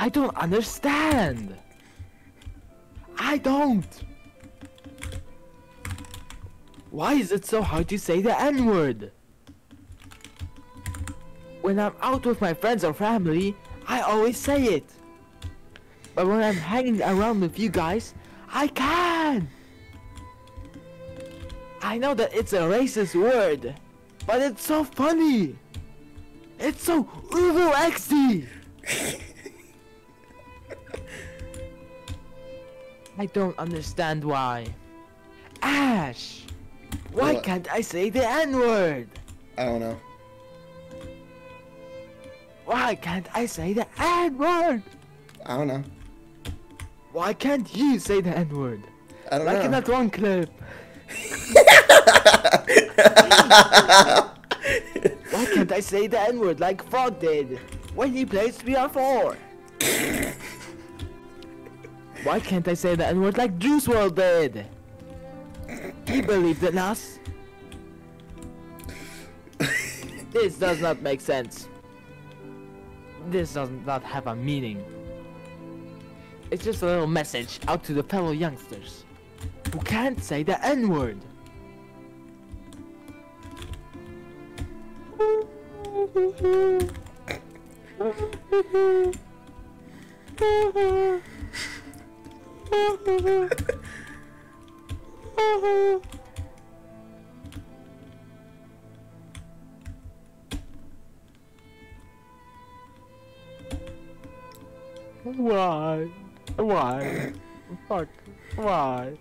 I don't understand. I don't. Why is it so hard to say the N-word? When I'm out with my friends or family, I always say it. But when I'm hanging around with you guys, I can. I know that it's a racist word, but it's so funny. It's so uber XD. I don't understand why. Ash, why What? can't I say the N-word? I don't know. Why can't I say the N-word? I don't know. Why can't you say the N-word? I don't Like in know. that one clip. Why can't I say the N-word like Frog did when he played VR4? Why can't I say the N-word like Juice WRLD did? He believed in us. this does not make sense. This does not have a meaning. It's just a little message out to the fellow youngsters who can't say the N-word. Why? Why? Fuck. Why?